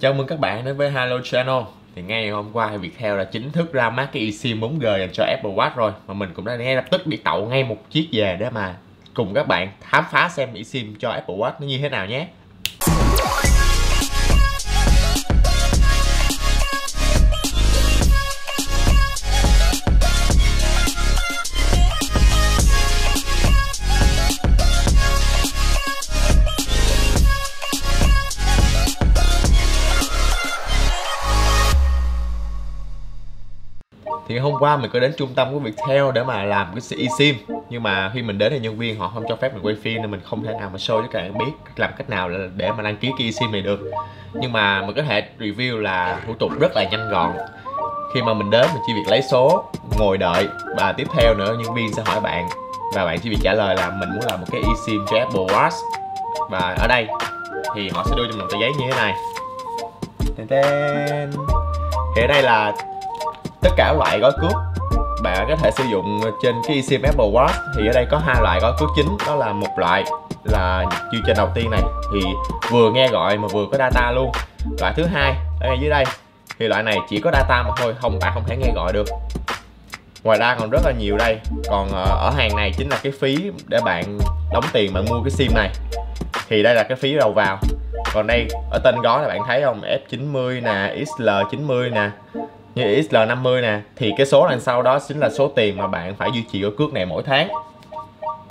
Chào mừng các bạn đến với Hello Channel. Thì ngay hôm qua Viettel đã chính thức ra mắt cái eSIM 4G dành cho Apple Watch rồi. Mà mình cũng đã ngay lập tức đi tậu ngay một chiếc về để mà cùng các bạn khám phá xem eSIM cho Apple Watch nó như thế nào nhé. Thì hôm qua mình có đến trung tâm của Viettel để mà làm cái eSIM. Nhưng mà khi mình đến thì nhân viên họ không cho phép mình quay phim nên mình không thể nào mà show cho các bạn biết làm cách nào để mà đăng ký cái eSIM này được. Nhưng mà mình có thể review là thủ tục rất là nhanh gọn. Khi mà mình đến, mình chỉ việc lấy số, ngồi đợi. Và tiếp theo nữa, nhân viên sẽ hỏi bạn. Và bạn chỉ việc trả lời là mình muốn làm một cái eSIM cho Apple Watch. Và ở đây thì họ sẽ đưa cho mình tờ giấy như thế này. Tên tên thì ở đây là tất cả loại gói cước bạn có thể sử dụng trên cái eSIM Apple Watch. Thì ở đây có hai loại gói cước chính. Đó là một loại là chương trình đầu tiên này. Thì vừa nghe gọi mà vừa có data luôn. Loại thứ hai ở ngay dưới đây. Thì loại này chỉ có data mà thôi. Không, bạn không thể nghe gọi được. Ngoài ra còn rất là nhiều đây. Còn ờ, ở hàng này chính là cái phí để bạn đóng tiền bạn mua cái sim này. Thì đây là cái phí đầu vào. Còn đây, ở tên gói là bạn thấy không? F90 nè XL90 nè như XL50 nè, thì cái số đằng sau đó chính là số tiền mà bạn phải duy trì gói cước này mỗi tháng.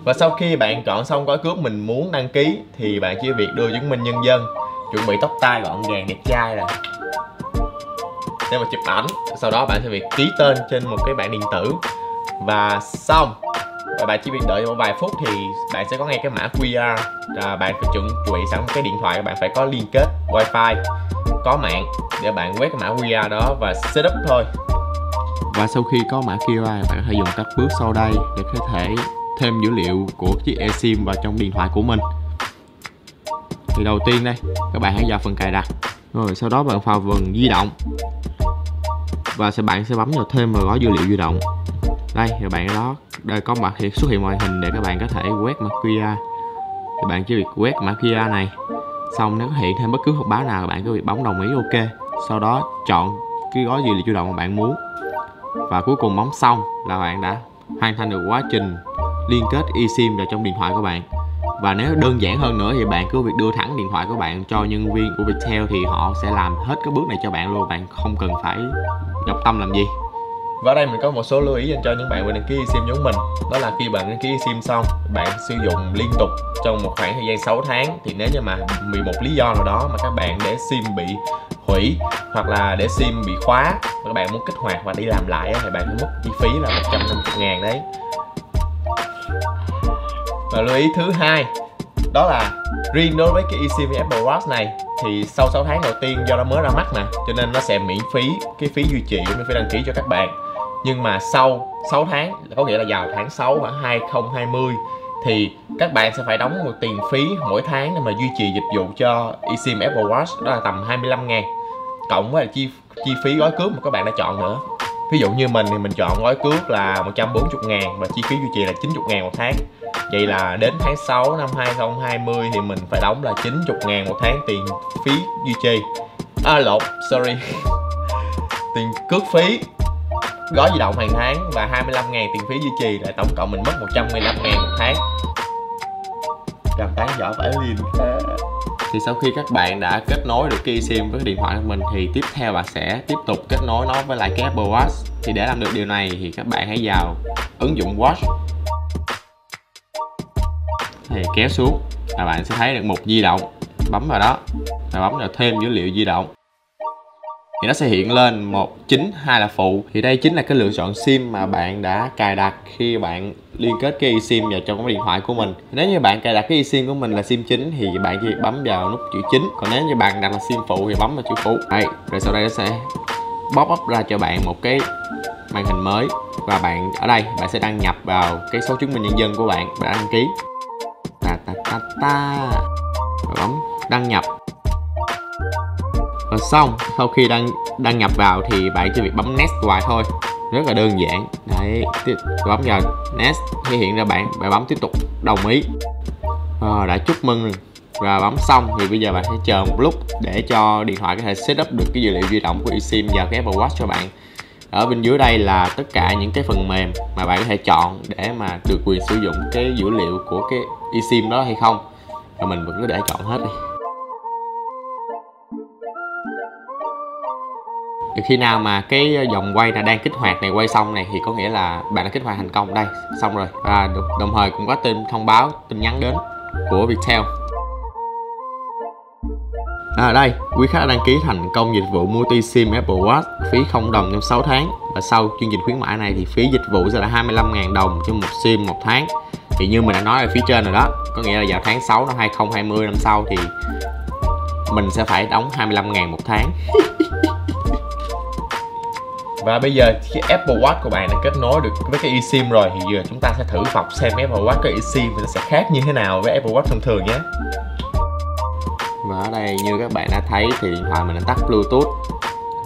Và sau khi bạn chọn xong gói cước mình muốn đăng ký, thì bạn chỉ việc đưa chứng minh nhân dân, chuẩn bị tóc tai gọn gàng, đẹp trai rồi để mà chụp ảnh, sau đó bạn sẽ việc ký tên trên một cái bản điện tử. Và xong và bạn chỉ việc đợi một vài phút thì bạn sẽ có ngay cái mã QR. Và bạn phải chuẩn bị sẵn một cái điện thoại bạn phải có liên kết wifi có mạng để bạn quét cái mã QR đó và setup thôi. Và sau khi có mã QR, bạn có thể dùng các bước sau đây để có thể thêm dữ liệu của chiếc eSIM vào trong điện thoại của mình. Thì đầu tiên đây, các bạn hãy vào phần cài đặt. Rồi sau đó bạn vào phần di động. Và sẽ, bạn sẽ bấm vào thêm vào gói dữ liệu di động đây, thì bạn đó, đây có mặt hiện xuất hiện màn hình để các bạn có thể quét mã QR thì bạn chỉ việc quét mã QR này, xong nếu hiện thêm bất cứ thông báo nào, bạn có việc bấm đồng ý, ok. Sau đó chọn cái gói dữ liệu chủ động mà bạn muốn. Và cuối cùng bấm xong là bạn đã hoàn thành được quá trình liên kết eSIM vào trong điện thoại của bạn. Và nếu đơn giản hơn nữa thì bạn cứ việc đưa thẳng điện thoại của bạn cho nhân viên của Viettel thì họ sẽ làm hết cái bước này cho bạn luôn. Bạn không cần phải nhọc tâm làm gì và ở đây mình có một số lưu ý dành cho những bạn vừa đăng ký sim giống mình. Đó là khi bạn đăng ký sim xong, bạn sử dụng liên tục trong một khoảng thời gian 6 tháng. Thì nếu như mà vì một lý do nào đó mà các bạn để sim bị hủy hoặc là để sim bị khóa và các bạn muốn kích hoạt và đi làm lại thì bạn phải mất chi phí là 150 ngàn đấy. Và lưu ý thứ hai, đó là riêng đối với cái eSIM Apple Watch này, thì sau 6 tháng đầu tiên do nó mới ra mắt nè cho nên nó sẽ miễn phí cái phí duy trì miễn phí đăng ký cho các bạn nhưng mà sau 6 tháng, có nghĩa là vào tháng 6 khoảng 2020 thì các bạn sẽ phải đóng một tiền phí mỗi tháng để mà duy trì dịch vụ cho eSIM Apple Watch, đó là tầm 25 ngàn. Cộng với là chi chi phí gói cước mà các bạn đã chọn nữa. Ví dụ như mình thì mình chọn gói cước là 140 ngàn và chi phí duy trì là 90 ngàn một tháng. Vậy là đến tháng 6 năm 2020 thì mình phải đóng là 90 ngàn một tháng tiền phí duy trì. À lộn, sorry. Tiền cước phí gói di động hàng tháng và 25 ngàn tiền phí duy trì là tổng cộng mình mất 115 ngàn một tháng. Cảm tán giỏi phải liền thì sau khi các bạn đã kết nối được cái sim với điện thoại của mình thì tiếp theo bạn sẽ tiếp tục kết nối nó với lại cái Apple Watch. Thì để làm được điều này thì các bạn hãy vào ứng dụng Watch. Thì kéo xuống là bạn sẽ thấy được một di động bấm vào đó. Và bấm vào thêm dữ liệu di động thì nó sẽ hiện lên một chính, hai là phụ. Thì đây chính là cái lựa chọn sim mà bạn đã cài đặt khi bạn liên kết cái eSIM vào trong cái điện thoại của mình. Nếu như bạn cài đặt cái eSIM của mình là sim chính thì bạn chỉ bấm vào nút chữ chính. Còn nếu như bạn đặt là sim phụ thì bấm vào chữ phụ. Đây rồi sau đây nó sẽ pop up ra cho bạn một cái màn hình mới. Và bạn, ở đây, bạn sẽ đăng nhập vào cái số chứng minh nhân dân của bạn. Và đăng ký. Ta ta ta ta. Và bấm đăng nhập còn xong sau khi đăng đăng nhập vào thì bạn chỉ việc bấm next hoài thôi. Rất là đơn giản. Đấy bấm vào next thì hiện ra bạn bạn bấm tiếp tục đồng ý. À, đã chúc mừng và bấm xong thì bây giờ bạn sẽ chờ một lúc để cho điện thoại có thể setup được cái dữ liệu di động của eSIM vào cái Apple Watch cho bạn. Ở bên dưới đây là tất cả những cái phần mềm mà bạn có thể chọn để mà được quyền sử dụng cái dữ liệu của cái eSIM đó hay không. Và mình vẫn cứ để chọn hết đi. Khi nào mà cái dòng quay là đang kích hoạt này quay xong này thì có nghĩa là bạn đã kích hoạt thành công. Đây xong rồi. Và đồng thời cũng có tin thông báo tin nhắn đến của Viettel. À đây, quý khách đã đăng ký thành công dịch vụ multi sim Apple Watch phí 0 đồng trong 6 tháng. Và sau chương trình khuyến mãi này thì phí dịch vụ sẽ là 25.000 đồng cho một sim một tháng. Thì như mình đã nói ở phía trên rồi đó có nghĩa là vào tháng 6 năm 2020 năm sau thì mình sẽ phải đóng 25.000 một tháng. Và bây giờ khi Apple Watch của bạn đã kết nối được với cái eSIM rồi thì giờ chúng ta sẽ thử vọc xem Apple Watch có eSIM thì nó sẽ khác như thế nào với Apple Watch thông thường nhé. Và ở đây như các bạn đã thấy thì điện thoại mình đã tắt Bluetooth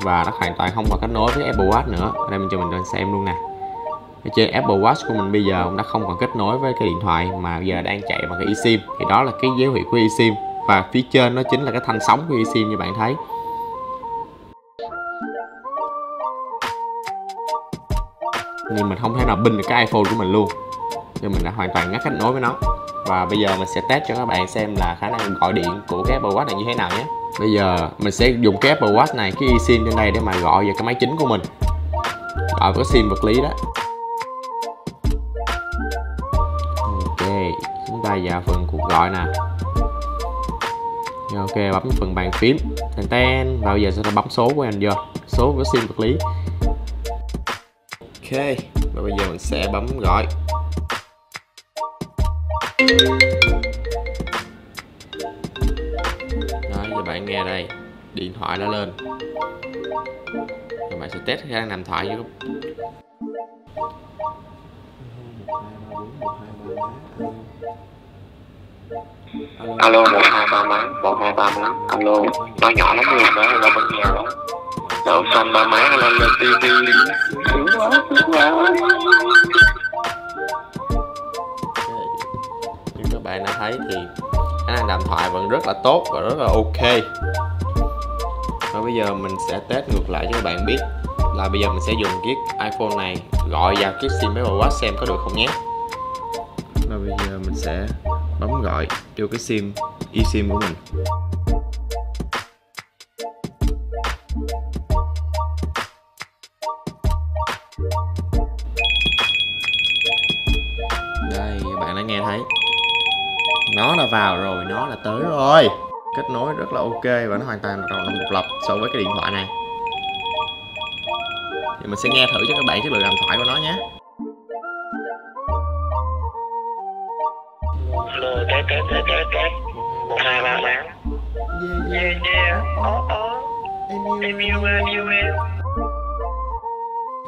và nó hoàn toàn không còn kết nối với Apple Watch nữa. Ở đây mình cho mình lên xem luôn nè. Cái trên Apple Watch của mình bây giờ cũng đã không còn kết nối với cái điện thoại mà giờ đang chạy bằng cái eSIM. Thì đó là cái dấu hiệu của eSIM. Và phía trên nó chính là cái thanh sóng của eSIM như bạn thấy. Nhưng mình không thể nào pin được cái iPhone của mình luôn. Nên mình đã hoàn toàn ngắt kết nối với nó. Và bây giờ mình sẽ test cho các bạn xem là khả năng gọi điện của cái Apple Watch này như thế nào nhé. Bây giờ mình sẽ dùng cái Apple Watch này, cái eSIM trên đây để mà gọi vào cái máy chính của mình. Gọi với sim vật lý đó. Ok, chúng ta vào phần cuộc gọi nè. Ok, bấm phần bàn phím. Ten ten. Và bây giờ sẽ bấm số của anh vô? Số của sim vật lý ok, và bây giờ mình sẽ bấm gọi. Đó, giờ bạn nghe đây, điện thoại đã lên. Rồi bạn sẽ test khả năng nằm thoại vô. Alo, một hai ba mấy một hai ba mấy alo nó nhỏ lắm luôn đó là bên nhà lắm đậu xanh ba mấy lên lên tivi sướng quá sướng quá như các bạn đã thấy thì khả năng đàm thoại vẫn rất là tốt và rất là ok. Và bây giờ mình sẽ test ngược lại cho các bạn biết là bây giờ mình sẽ dùng chiếc iPhone này gọi vào chiếc sim Apple Watch xem có được không nhé. Và bây giờ mình sẽ bấm gọi vô cái sim, eSIM của mình. Nghe thấy. Nó đã vào rồi, nó đã tới rồi. Kết nối rất là ok và nó hoàn toàn là một lập so với cái điện thoại này. Thì mình sẽ nghe thử cho các bạn chất lượng điện thoại của nó nhé. Alo test test test test test một hai ba mấy yeah yeah ó ó em yêu em yêu em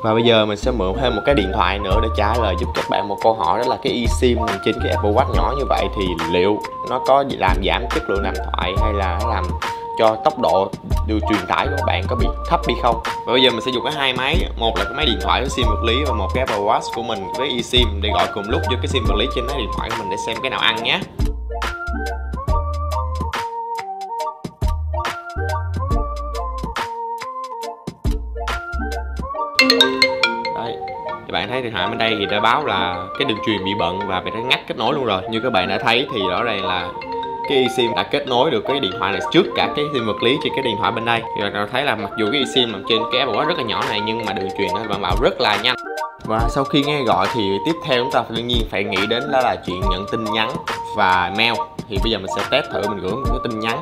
và bây giờ mình sẽ mượn thêm một cái điện thoại nữa để trả lời giúp các bạn một câu hỏi, đó là cái eSIM trên cái Apple Watch nhỏ như vậy thì liệu nó có làm giảm chất lượng làm thoại hay là nó làm cho tốc độ điều truyền tải của các bạn có bị thấp đi không? Và bây giờ mình sẽ dùng cái hai máy, một là cái máy điện thoại với sim vật lý và một cái Apple Watch của mình với eSIM để gọi cùng lúc với cái sim vật lý trên máy điện thoại của mình để xem cái nào ăn nhé. Các bạn thấy điện thoại bên đây thì đã báo là cái đường truyền bị bận và bị đã ngắt kết nối luôn rồi. Như các bạn đã thấy thì rõ ràng là cái eSIM đã kết nối được cái điện thoại này trước cả cái sim vật lý trên cái điện thoại bên đây. Thì bạn thấy là mặc dù cái eSIM nằm trên cái Apple Watch rất là nhỏ này, nhưng mà đường truyền nó vẫn bảo rất là nhanh. Và sau khi nghe gọi thì tiếp theo chúng ta đương nhiên phải nghĩ đến đó là chuyện nhận tin nhắn và mail. Thì bây giờ mình sẽ test thử, mình gửi một cái tin nhắn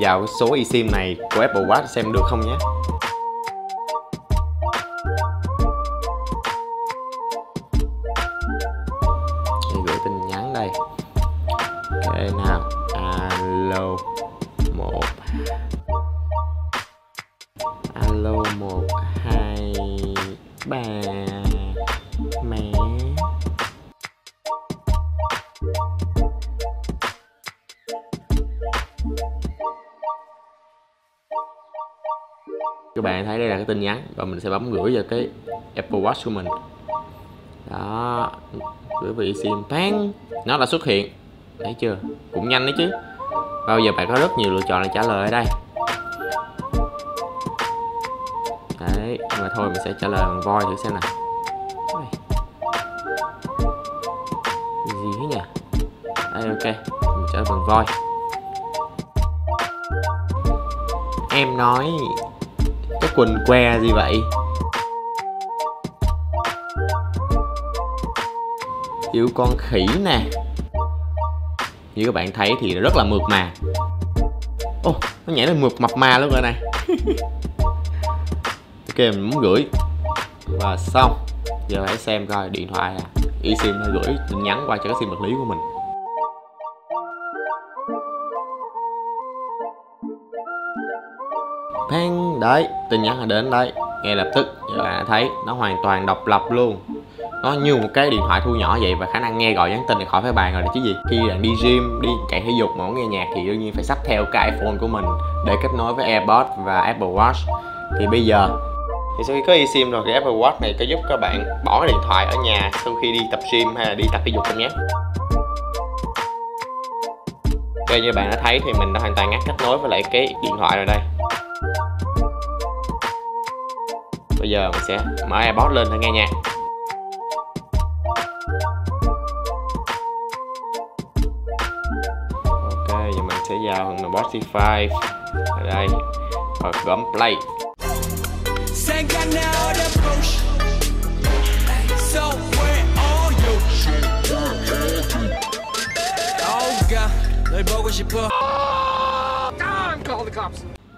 vào cái số eSIM này của Apple Watch xem được không nhé. Alo, một, hai, ba, mẹ. Các bạn thấy đây là cái tin nhắn và mình sẽ bấm gửi vào cái Apple Watch của mình. Đó, gửi vị eSIM bang nó đã xuất hiện. Thấy chưa? Cũng nhanh đấy chứ bao giờ bạn có rất nhiều lựa chọn để trả lời ở đây? Đấy nhưng mà thôi mình sẽ trả lời bằng voi thử xem nào. Gì thế nhỉ? Đây, ok. Mình trả lời bằng voi. Em nói cái quần que gì vậy? Yêu con khỉ nè như các bạn thấy thì rất là mượt mà. Ô oh, nó nhảy lên mượt mập mà luôn rồi này. Ok mình muốn gửi. Và xong. Giờ hãy xem coi điện thoại à. E sim hay gửi tin nhắn qua cho cái sim vật lý của mình. Bang, đấy tin nhắn là đến đấy. Ngay lập tức các bạn đã thấy nó hoàn toàn độc lập luôn nó như một cái điện thoại thu nhỏ vậy và khả năng nghe gọi nhắn tin thì khỏi phải bàn rồi chứ gì. Khi bạn đi gym, đi chạy thể dục mà muốn nghe nhạc thì đương nhiên phải xách theo cái iphone của mình để kết nối với airpods và apple watch. Thì bây giờ, thì sau khi có eSIM rồi thì Apple Watch này có giúp các bạn bỏ cái điện thoại ở nhà sau khi đi tập gym hay là đi tập thể dục không nhé. Ok như bạn đã thấy thì mình đã hoàn toàn ngắt kết nối với lại cái điện thoại rồi đây. Bây giờ mình sẽ mở AirPods lên để nghe nhạc nào hướng Spotify. Ở đây và bấm play.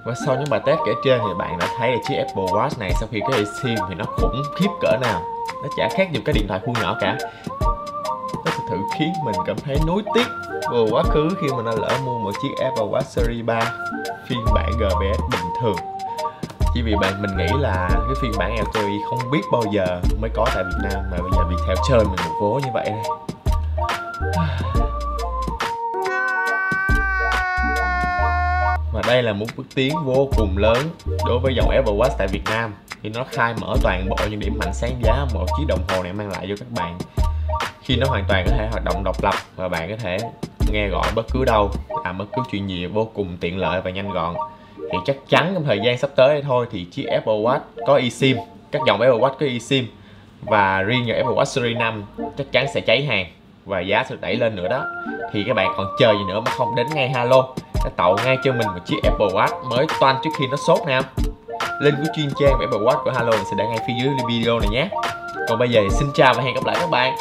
Và sau những bài test kể trên thì bạn đã thấy là chiếc Apple Watch này sau khi có eSIM thì nó khủng khiếp cỡ nào. Nó chả khác gì cái điện thoại khuôn nhỏ cả. Nó thực sự khiến mình cảm thấy nối tiếc vừa quá khứ khi mình đã lỡ mua một chiếc Apple Watch Series 3 phiên bản GPS bình thường. Chỉ vì bạn, mình nghĩ là cái phiên bản LTE không biết bao giờ mới có tại Việt Nam, mà bây giờ Viettel chơi mình một vố như vậy đây. Và đây là một bước tiến vô cùng lớn đối với dòng Apple Watch tại Việt Nam. Khi nó khai mở toàn bộ những điểm mạnh sáng giá, một chiếc đồng hồ này mang lại cho các bạn. Khi nó hoàn toàn có thể hoạt động độc lập và bạn có thể nghe gọi bất cứ đâu. Làm bất cứ chuyện gì vô cùng tiện lợi và nhanh gọn. Thì chắc chắn trong thời gian sắp tới thôi thì chiếc Apple Watch có eSIM, các dòng Apple Watch có eSIM. Và riêng dòng Apple Watch Series 5 chắc chắn sẽ cháy hàng và giá sẽ đẩy lên nữa đó. Thì các bạn còn chờ gì nữa mà không đến ngay Halo để tạo ngay cho mình một chiếc Apple Watch mới toan trước khi nó sốt nè. Link của chuyên trang Apple Watch của Halo mình sẽ để ngay phía dưới video này nhé. Còn bây giờ xin chào và hẹn gặp lại các bạn.